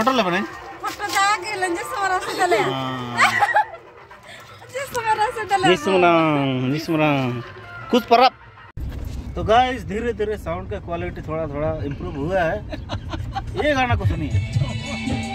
Photo ले बने photo जाके लंजे समरा से डले जे समरा से डले निस्मरंग निस्मरंग कुछ पर तो गाइस धीरे धीरे साउंड का क्वालिटी थोड़ा थोड़ा इम्प्रूव हुआ है ये गाना को सुनिए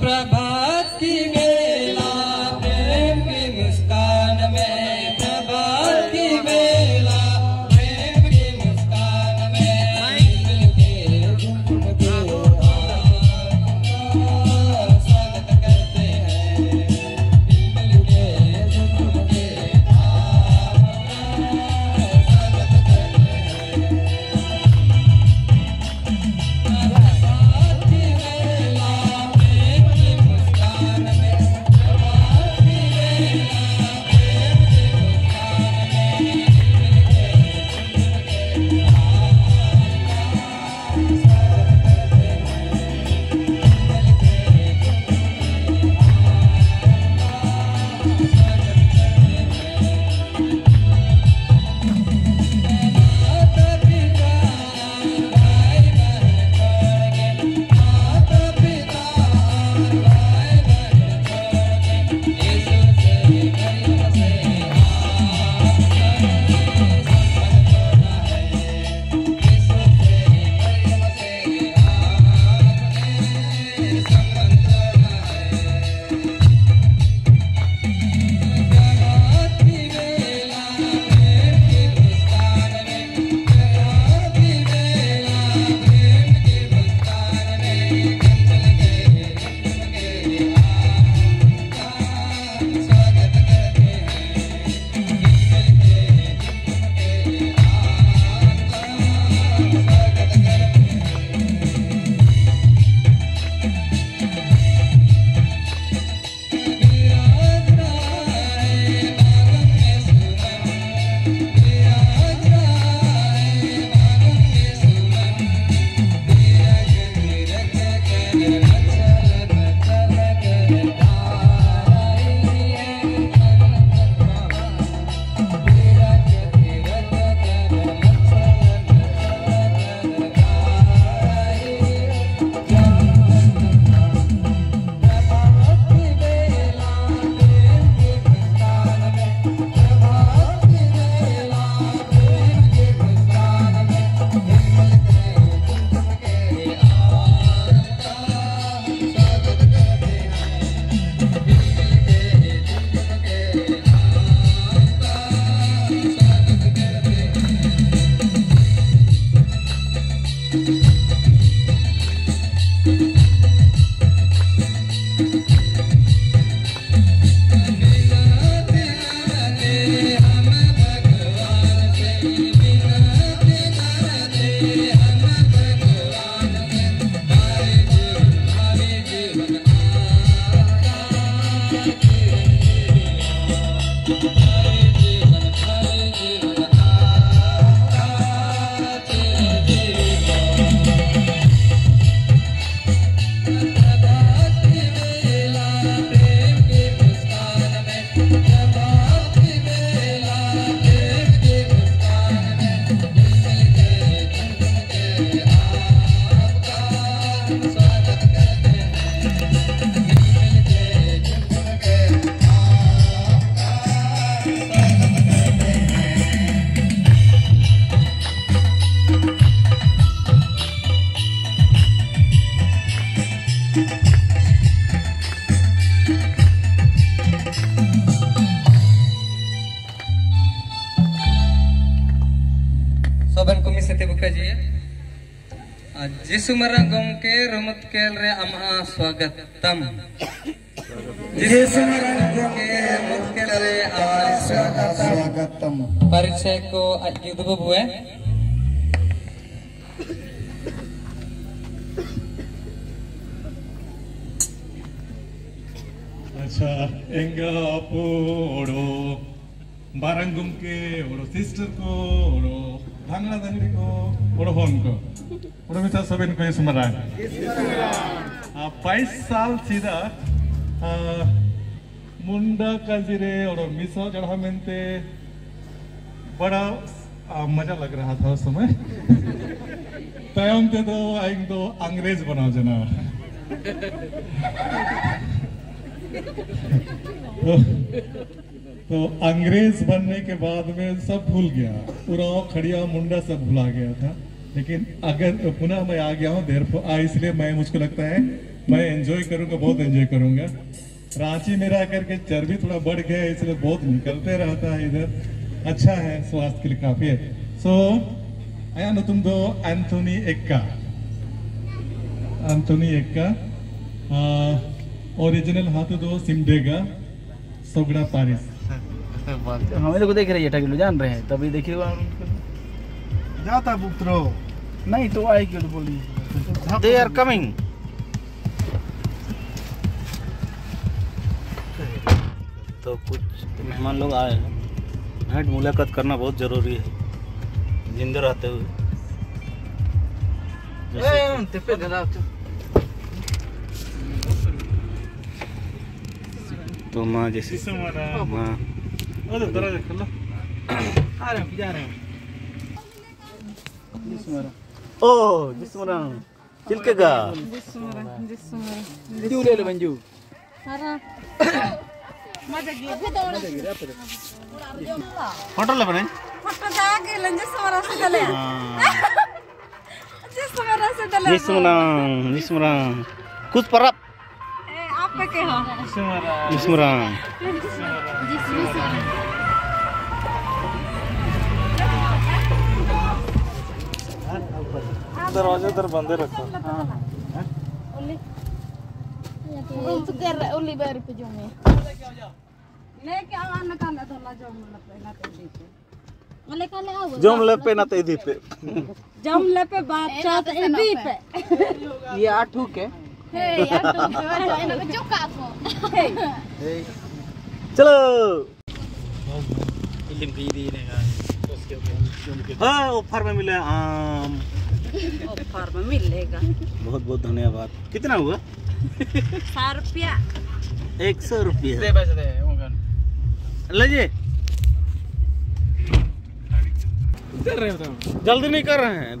प्रभात की जिसु मरंग गमके रमत केल रे अमहा स्वागतम। स्वागतम। परिचय को युद्ध हुए अच्छा enga poro barangum ke oro sister ko oro dangri ko oro hon ko oro mita saben ko sumarang बाईस साल सीधा मुंडा कजरे और मिसो चढ़ा मेनते बड़ा मज़ा लग रहा था उस समय। तयम ते तो आइंग तो अंग्रेज़ बनाओ जना। तो, तो अंग्रेज़ बनने के बाद में सब भूल गया। पूरा खड़िया, मुंडा सब भुला गया था। लेकिन अगर पुनः मैं आ गया हूँ, देर इसलिए मैं, मुझको लगता है, मैं एंजॉय करूँगा, बहुत एंजॉय करूँगा। रांची में रह करके चर्बी थोड़ा बढ़ गया, इसलिए बहुत निकलते रहता है इधर। अच्छा है, स्वास्थ्य के लिए काफ़ी है। सो आया ना तुम दो Anthony Ekka Anthony Ekka original हाथ दो, सिमडेगा, सोगड़ा पारिस हमें लोग देख रहे हैं किलो जान रहे हैं। तभी देखिए जाता पुत्रो। नहीं तो आए क्यों बोलिए दे आर कमिंग तो कुछ मेहमान लोग आए हैं। भेंट मुलाकात करना बहुत ज़रूरी है। जिंदे रहते हुए। तो माँ जैसे माँ। अरे दरवाज़ा खोलो आ रहे जा रहे हैं। ओह जिसमरा चिलकेगा क्यों ले ले मंजू? फ़ोटो ले बने। फ़ोटो जाके पे हो। उधर बंद रखो। लेके धोला जो मुला पे ना पे दीपे जोम पे ना ते दी पे। जम ले पे बात चात ए दी ये आठू के। चलो दी हाँ ऑफ़र में मिले आम ऑफ़र में मिलेगा बहुत बहुत धन्यवाद। कितना हुआ? सात रुपया। एक सौ रुपये। लीजिए जल्दी नहीं कर रहे हैं।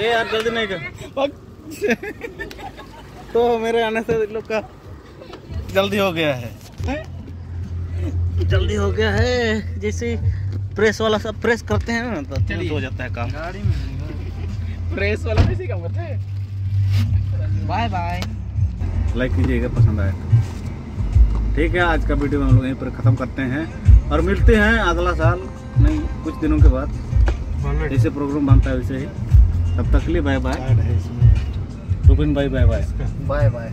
ए यार जल्दी नहीं कर। तो मेरे आने से इन लोग का जल्दी हो गया है। जल्दी हो गया है। जैसे प्रेस वाला सब प्रेस करते हैं ना तो तुरंत हो जाता है काम। प्रेस वाला भी काम करते हैं। Bye bye. लाइक कीजिएगा पसंद आए तो। ठीक है आज का वीडियो हम लोग यहीं पर ख़त्म करते हैं। और मिलते हैं अगला साल नहीं कुछ दिनों के बाद। जैसे प्रोग्राम बनता है वैसे ही। तब तक के लिए बाय बाय रुबिन भाई बाय बाय बाय बाय